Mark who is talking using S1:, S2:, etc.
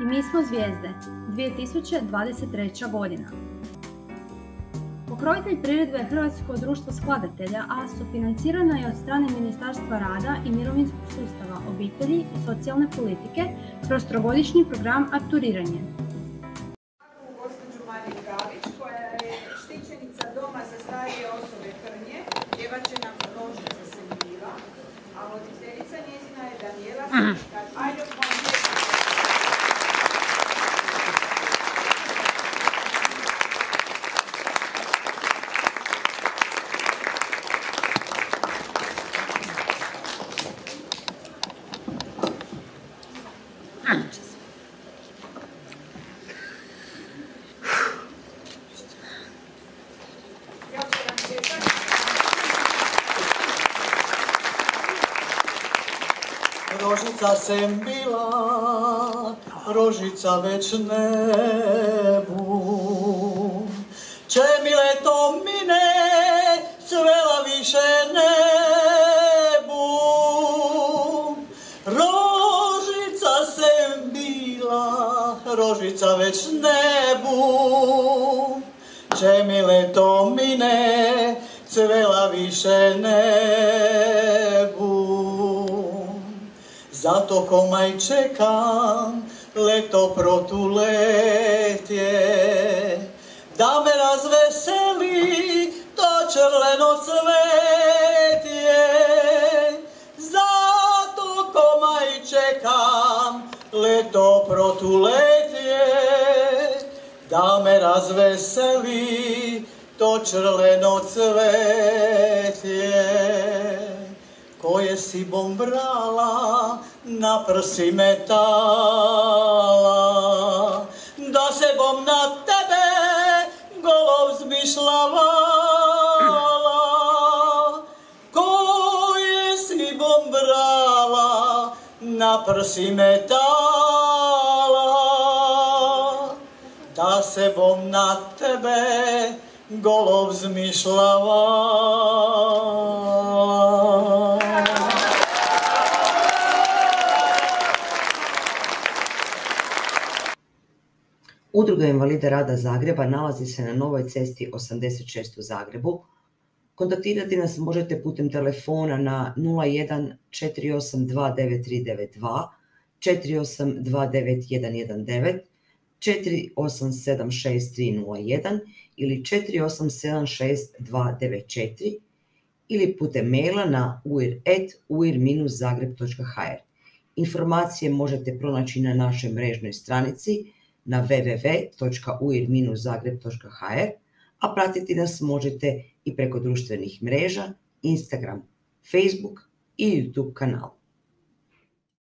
S1: i Mi smo zvijezde, 2023. godina. Pokrojitelj priredbe je Hrvatsko društvo skladatelja, a sufinancirana je od strane Ministarstva rada i mirovinskog sustava, obitelji i socijalne politike kroz trogodišnji program Akturiranje.
S2: Pljesak.
S3: Rožica sem bila, rožica već nebu. Če rožica već nebu. Če mi leto mine, cvela više nebu. Zato komaj čekam leto protuletje Da me razveseli to črleno cvetje Zato komaj čekam leto protuletje Da me razveseli to črleno cvetje koje si bom na prsi metala, da se bom na tebe golov zmišlavala, koje si bom na prsi metala, da se bom na tebe golov zmišlavala.
S4: Udruga invalida rada Zagreba nalazi se na Novoj cesti 86 u Zagrebu. Kontaktirati nas možete putem telefona na 01 4829392, 48291119, 487631 ili 48762994 ili putem maila na uir.uir-zagreb.hr. Informacije možete pronaći na našoj mrežnoj stranici na www.uir-zagreb.hr, a pratiti nas možete i preko društvenih mreža, Instagram, Facebook i YouTube kanal.